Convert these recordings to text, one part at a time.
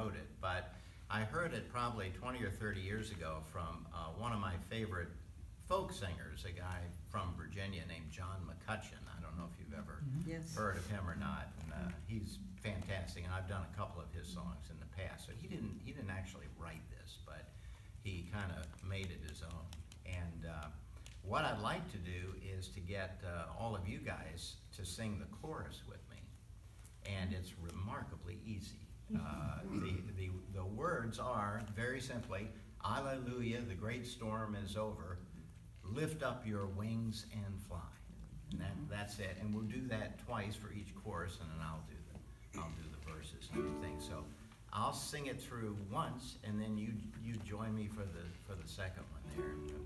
wrote it, but I heard it probably 20 or 30 years ago from uh, one of my favorite folk singers, a guy from Virginia named John McCutcheon. I don't know if you've ever Yes. heard of him or not. And, uh, he's fantastic, and I've done a couple of his songs in the past. So he didn't he didn't actually write this, but he kind of made it his own. And uh, what I'd like to do is to get uh, all of you guys to sing the chorus with me, and it's remarkably easy. Uh, the, the, the words are very simply, Alleluia, the great storm is over. Lift up your wings and fly. And that, that's it. And we'll do that twice for each chorus, and then I'll do the, I'll do the verses and everything. So I'll sing it through once, and then you, you join me for the, for the second one there,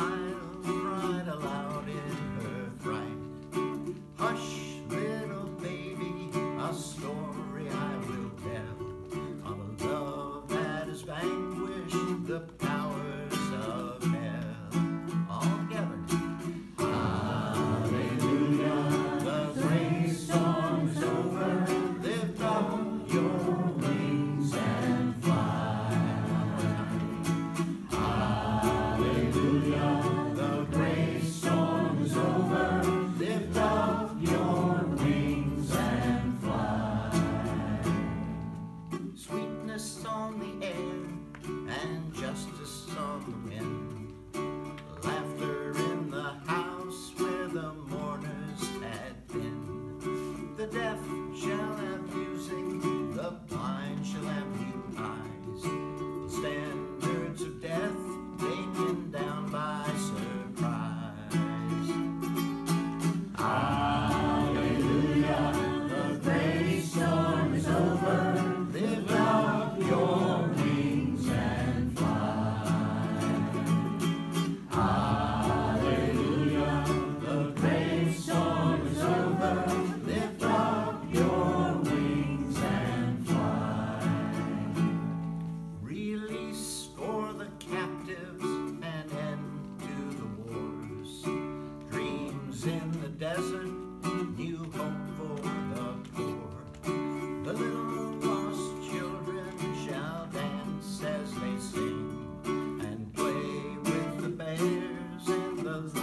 lost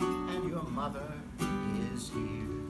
And your mother is here.